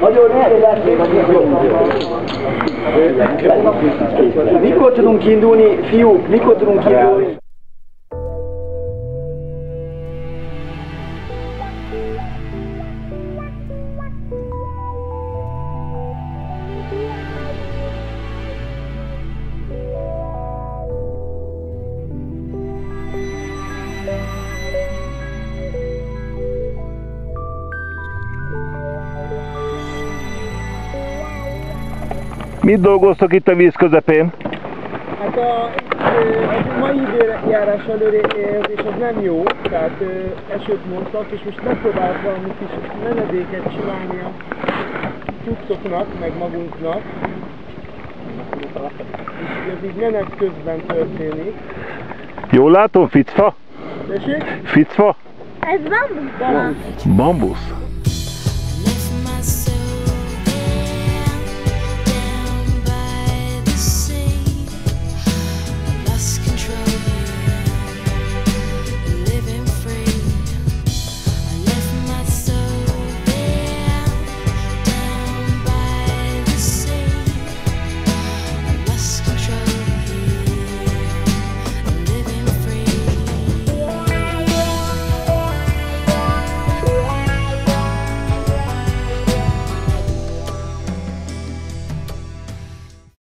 Nagyon Mikor tudunk indulni, fiúk? Mikor tudunk indulni? Mit dolgoztok itt a víz közepén? Hát a, a mai időjárás előrejelzés az nem jó, tehát esőt mondtak, és most megpróbálok valami kis menedéket csinálni a cuccoknak, meg magunknak. És ez így menet közben történik. Jól látom, ficfa? Tessék? Ficfa? Ez bambusz. Bambusz?